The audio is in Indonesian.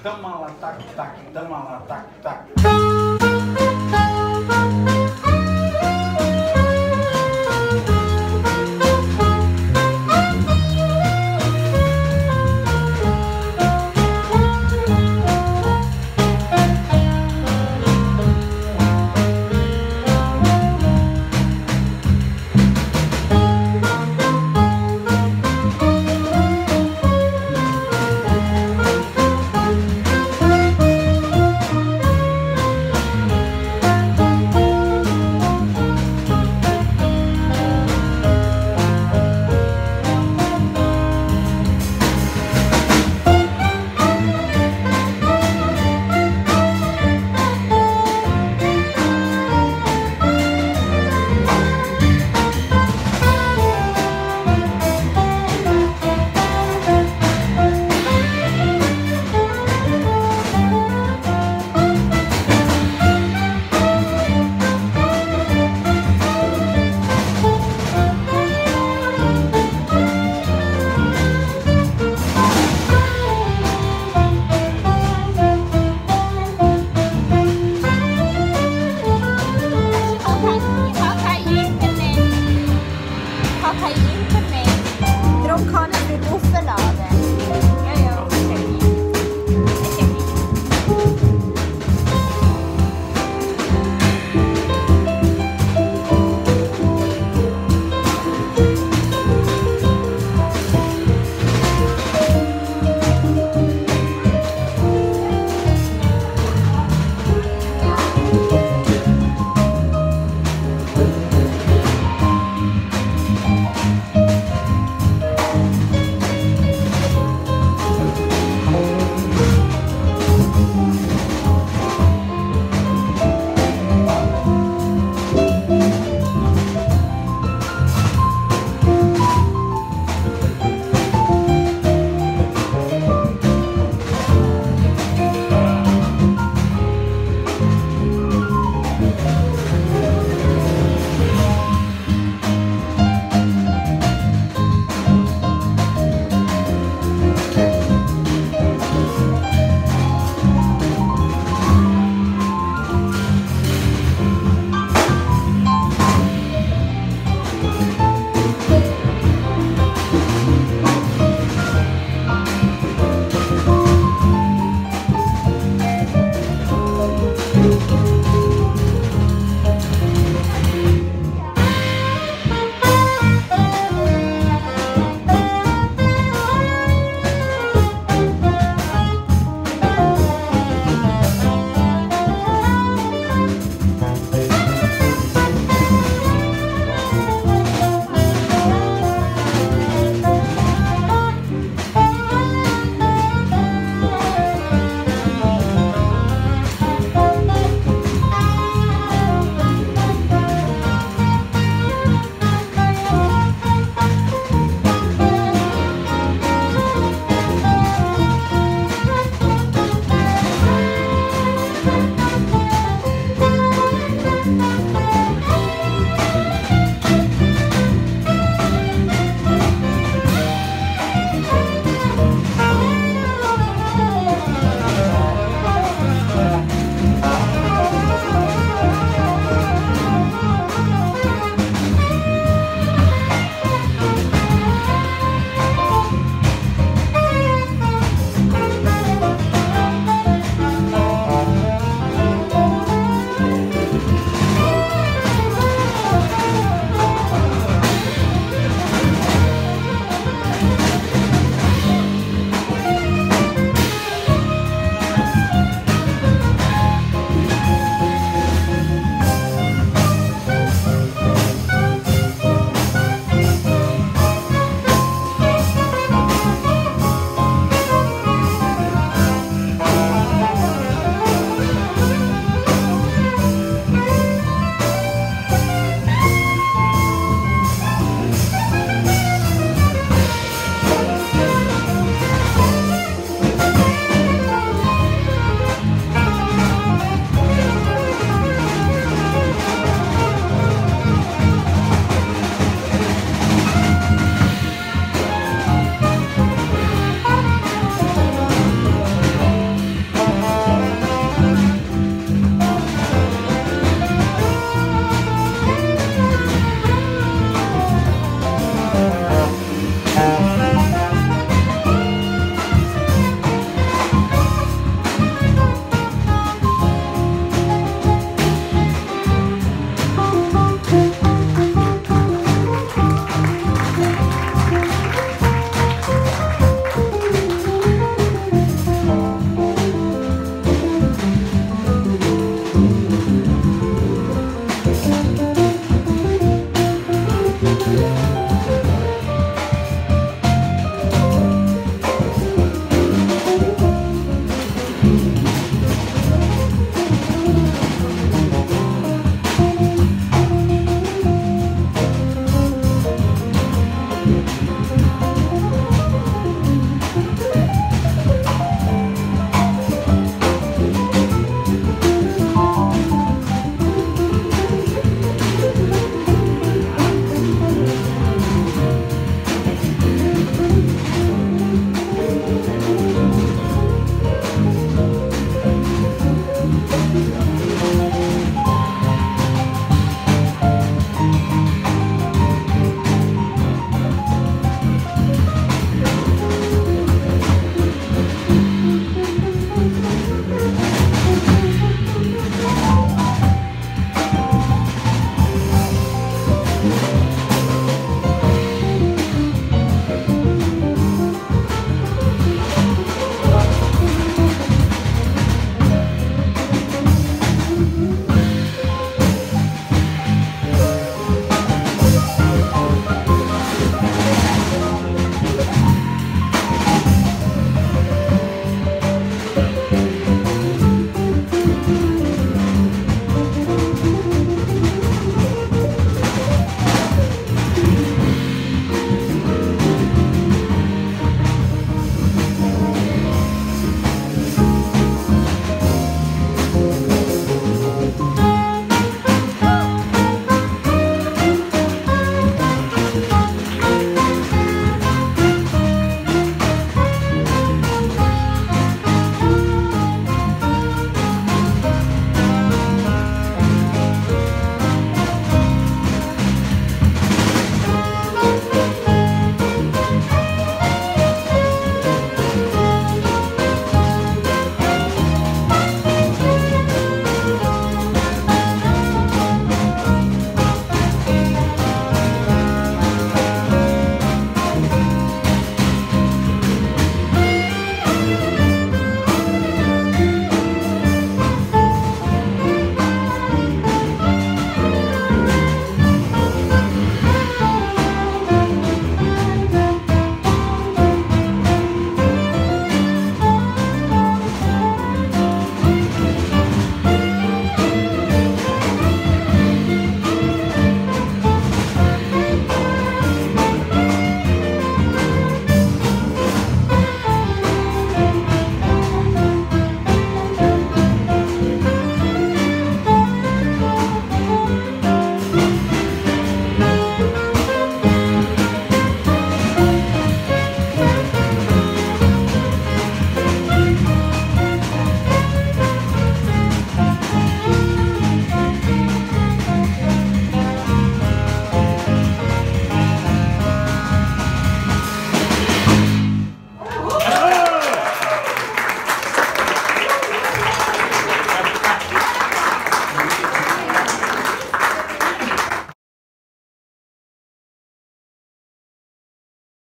Tamala tak tak, tak.